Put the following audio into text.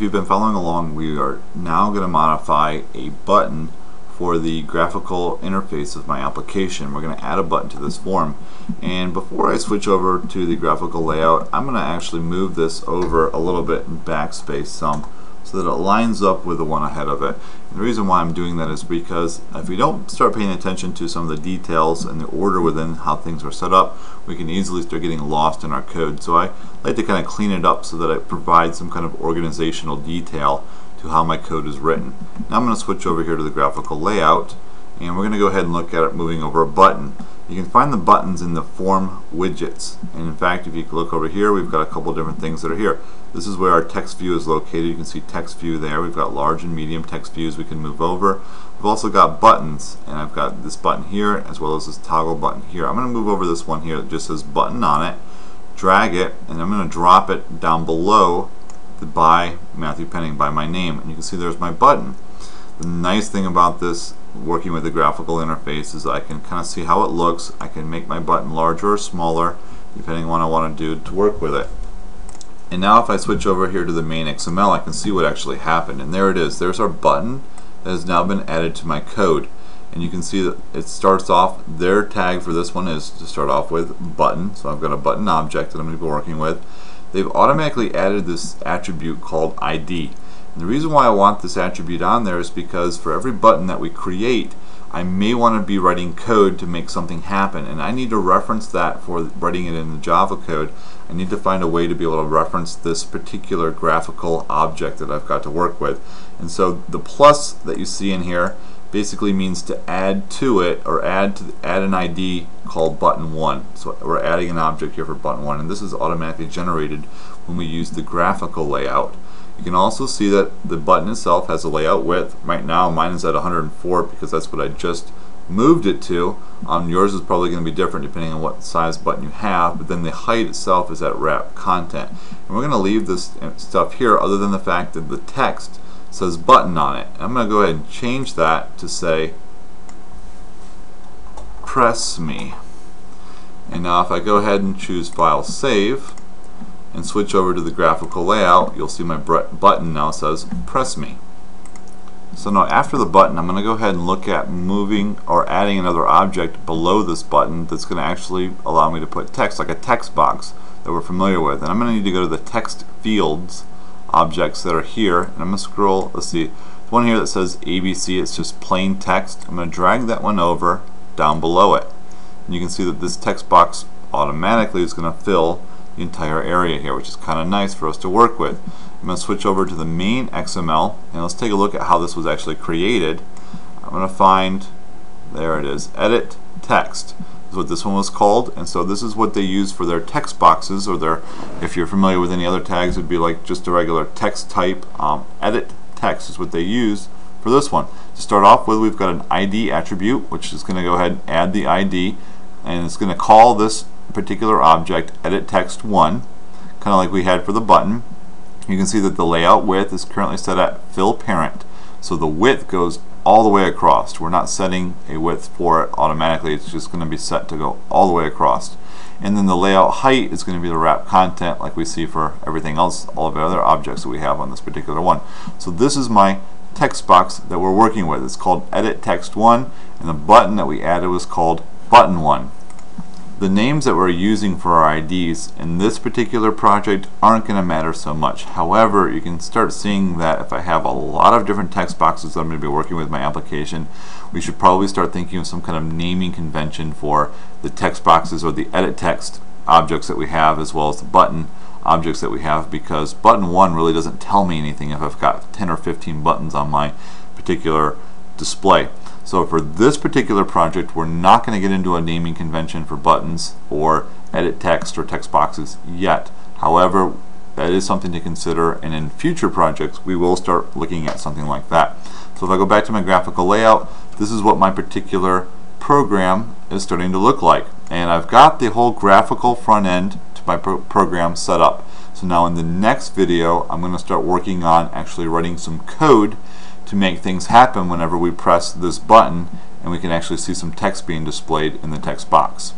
If you've been following along, we are now going to modify a button for the graphical interface of my application. We're going to add a button to this form. And before I switch over to the graphical layout, I'm going to actually move this over a little bit in backspace some so that it lines up with the one ahead of it. And the reason why I'm doing that is because if we don't start paying attention to some of the details and the order within how things are set up, we can easily start getting lost in our code. So I like to kind of clean it up so that it provides some kind of organizational detail to how my code is written. Now I'm going to switch over here to the graphical layout and we're going to go ahead and look at it moving over a button. You can find the buttons in the form widgets. And in fact, if you look over here, we've got a couple different things that are here. This is where our text view is located. You can see text view there. We've got large and medium text views we can move over. We've also got buttons, and I've got this button here as well as this toggle button here. I'm going to move over this one here that just says button on it, drag it, and I'm going to drop it down below the by Matthew Penning by my name. And you can see there's my button. The nice thing about this working with the graphical interface is I can kind of see how it looks. I can make my button larger or smaller depending on what I want to do to work with it. And now if I switch over here to the main XML I can see what actually happened and there it is. There's our button that has now been added to my code and you can see that it starts off their tag for this one is to start off with button so I've got a button object that I'm going to be working with. They've automatically added this attribute called ID and the reason why I want this attribute on there is because for every button that we create, I may want to be writing code to make something happen and I need to reference that for writing it in the Java code. I need to find a way to be able to reference this particular graphical object that I've got to work with. And so the plus that you see in here basically means to add to it or add to add an ID called button 1. So we're adding an object here for button 1 and this is automatically generated when we use the graphical layout. You can also see that the button itself has a layout width. Right now mine is at 104 because that's what I just moved it to. Um, yours is probably going to be different depending on what size button you have, but then the height itself is at wrap content. And we're going to leave this stuff here other than the fact that the text says button on it. I'm going to go ahead and change that to say press me. And now if I go ahead and choose file save, and switch over to the graphical layout, you'll see my button now says press me. So now after the button, I'm going to go ahead and look at moving or adding another object below this button that's going to actually allow me to put text, like a text box that we're familiar with. And I'm going to need to go to the text fields objects that are here, and I'm going to scroll, let's see, the one here that says ABC, it's just plain text. I'm going to drag that one over down below it. And you can see that this text box automatically is going to fill entire area here, which is kind of nice for us to work with. I'm going to switch over to the main XML, and let's take a look at how this was actually created. I'm going to find, there it is, edit text is what this one was called and so this is what they use for their text boxes or their if you're familiar with any other tags it would be like just a regular text type um, edit text is what they use for this one to start off with we've got an ID attribute which is going to go ahead and add the ID and it's going to call this particular object edit text 1 kind of like we had for the button. You can see that the layout width is currently set at fill parent. So the width goes all the way across. We're not setting a width for it automatically. It's just going to be set to go all the way across. And then the layout height is going to be the wrap content like we see for everything else all of the other objects that we have on this particular one. So this is my text box that we're working with. It's called edit text 1 and the button that we added was called button 1 the names that we're using for our IDs in this particular project aren't going to matter so much. However, you can start seeing that if I have a lot of different text boxes that I'm going to be working with my application, we should probably start thinking of some kind of naming convention for the text boxes or the edit text objects that we have as well as the button objects that we have because button 1 really doesn't tell me anything if I've got 10 or 15 buttons on my particular display. So for this particular project, we're not going to get into a naming convention for buttons or edit text or text boxes yet. However, that is something to consider and in future projects we will start looking at something like that. So if I go back to my graphical layout, this is what my particular program is starting to look like. And I've got the whole graphical front end to my pro program set up. So now in the next video, I'm going to start working on actually writing some code to make things happen whenever we press this button and we can actually see some text being displayed in the text box.